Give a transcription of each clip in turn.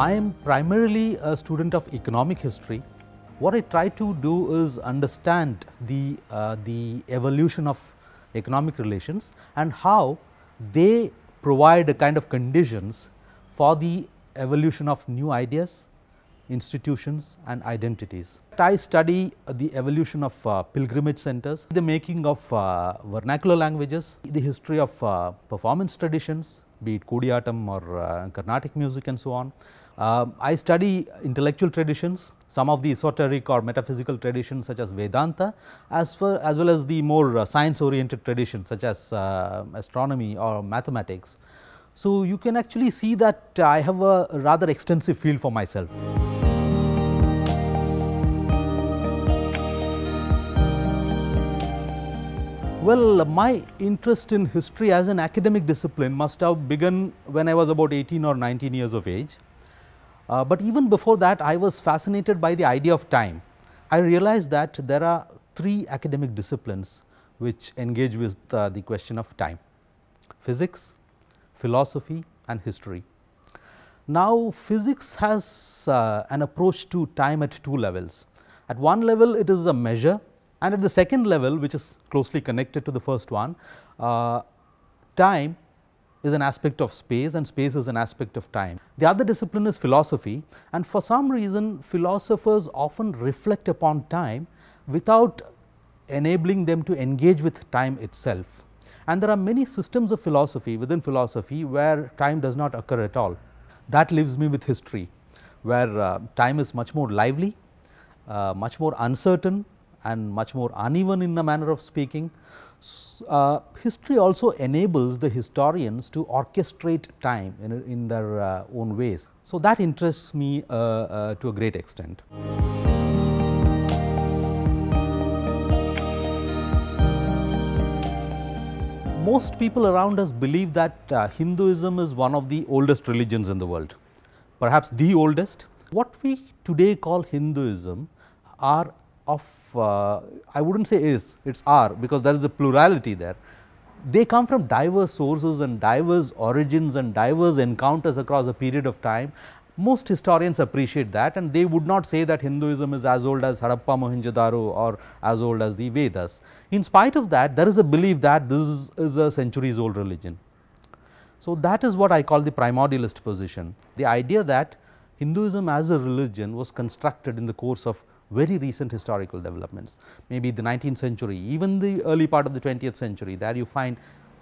I am primarily a student of economic history. What I try to do is understand the, uh, the evolution of economic relations and how they provide a kind of conditions for the evolution of new ideas, institutions and identities. I study the evolution of uh, pilgrimage centers, the making of uh, vernacular languages, the history of uh, performance traditions, be it Kodiyatam or uh, Carnatic music and so on. Um, I study intellectual traditions, some of the esoteric or metaphysical traditions such as Vedanta as, far, as well as the more uh, science oriented traditions such as uh, astronomy or mathematics. So, you can actually see that I have a rather extensive field for myself. Well, my interest in history as an academic discipline must have begun when I was about 18 or 19 years of age. Uh, but even before that, I was fascinated by the idea of time. I realized that there are three academic disciplines which engage with uh, the question of time physics, philosophy and history. Now, physics has uh, an approach to time at two levels. At one level, it is a measure and at the second level which is closely connected to the first one, uh, time is an aspect of space and space is an aspect of time. The other discipline is philosophy and for some reason philosophers often reflect upon time without enabling them to engage with time itself. And there are many systems of philosophy within philosophy where time does not occur at all. That leaves me with history where uh, time is much more lively, uh, much more uncertain and much more uneven in a manner of speaking. Uh, history also enables the historians to orchestrate time in, in their uh, own ways. So, that interests me uh, uh to a great extent. Most people around us believe that uh, Hinduism is one of the oldest religions in the world, perhaps the oldest. What we today call Hinduism are of uh, I would not say is, it is are because there is a plurality there. They come from diverse sources and diverse origins and diverse encounters across a period of time. Most historians appreciate that and they would not say that Hinduism is as old as Harappa Mohenjo-daro or as old as the Vedas. In spite of that, there is a belief that this is a centuries old religion. So, that is what I call the primordialist position. The idea that Hinduism as a religion was constructed in the course of very recent historical developments, maybe the 19th century, even the early part of the 20th century, there you find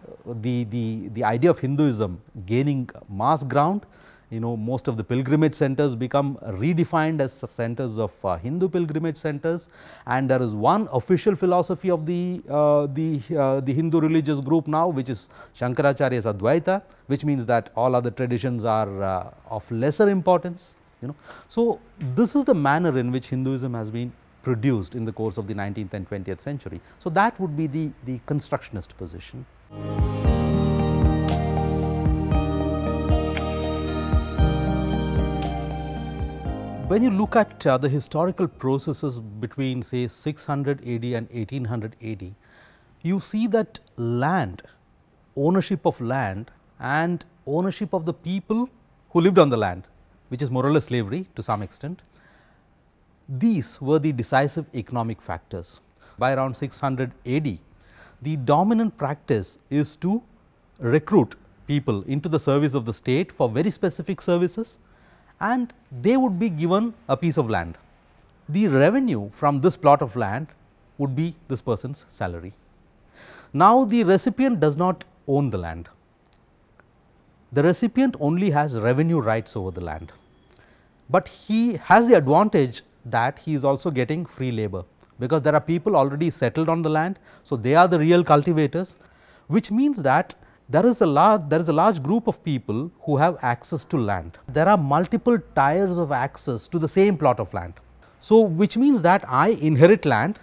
uh, the, the, the idea of Hinduism gaining mass ground. You know, most of the pilgrimage centers become redefined as centers of uh, Hindu pilgrimage centers. And there is one official philosophy of the, uh, the, uh, the Hindu religious group now, which is Shankaracharya's Advaita, which means that all other traditions are uh, of lesser importance you know. So, this is the manner in which Hinduism has been produced in the course of the 19th and 20th century. So, that would be the, the constructionist position. When you look at uh, the historical processes between say 600 AD and 1800 AD, you see that land, ownership of land and ownership of the people who lived on the land which is more or less slavery to some extent. These were the decisive economic factors. By around 600 AD, the dominant practice is to recruit people into the service of the state for very specific services and they would be given a piece of land. The revenue from this plot of land would be this person's salary. Now, the recipient does not own the land the recipient only has revenue rights over the land, but he has the advantage that he is also getting free labor because there are people already settled on the land. So, they are the real cultivators which means that there is a large there is a large group of people who have access to land. There are multiple tiers of access to the same plot of land. So, which means that I inherit land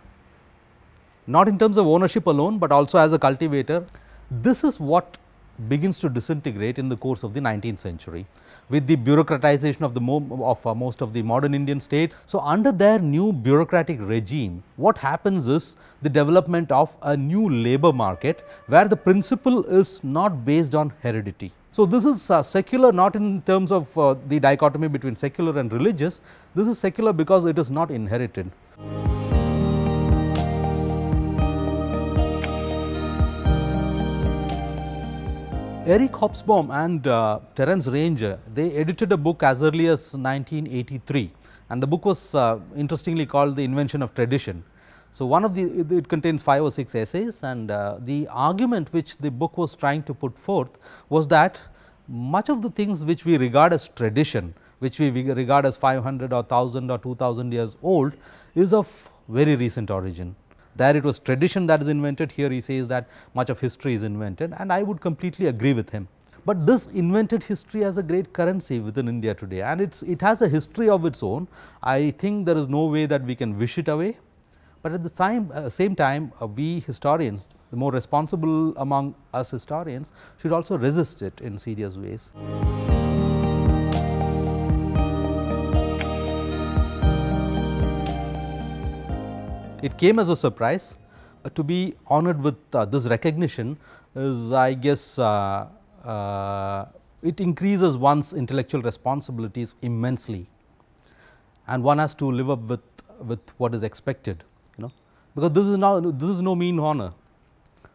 not in terms of ownership alone, but also as a cultivator. This is what begins to disintegrate in the course of the 19th century with the bureaucratization of the mo of uh, most of the modern Indian states. So, under their new bureaucratic regime, what happens is the development of a new labor market, where the principle is not based on heredity. So, this is uh, secular not in terms of uh, the dichotomy between secular and religious, this is secular because it is not inherited. Eric Hobsbawm and uh, Terence Ranger, they edited a book as early as 1983 and the book was uh, interestingly called The Invention of Tradition. So, one of the it contains 5 or 6 essays and uh, the argument which the book was trying to put forth was that much of the things which we regard as tradition, which we regard as 500 or 1000 or 2000 years old is of very recent origin. There it was tradition that is invented, here he says that much of history is invented and I would completely agree with him. But this invented history has a great currency within India today and it's, it has a history of its own. I think there is no way that we can wish it away, but at the same, uh, same time uh, we historians, the more responsible among us historians should also resist it in serious ways. It came as a surprise. Uh, to be honored with uh, this recognition is I guess uh, uh, it increases one's intellectual responsibilities immensely and one has to live up with, with what is expected you know because this is now this is no mean honor.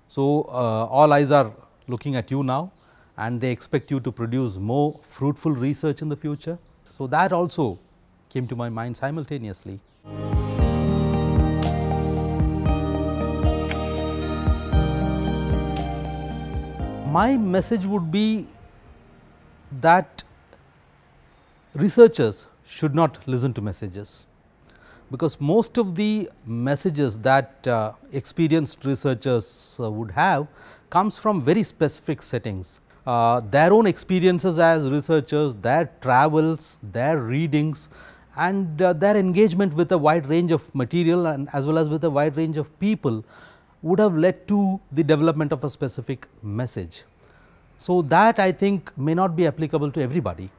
So, uh, all eyes are looking at you now and they expect you to produce more fruitful research in the future. So, that also came to my mind simultaneously. My message would be that researchers should not listen to messages, because most of the messages that uh, experienced researchers uh, would have comes from very specific settings. Uh, their own experiences as researchers, their travels, their readings and uh, their engagement with a wide range of material and as well as with a wide range of people would have led to the development of a specific message. So, that I think may not be applicable to everybody.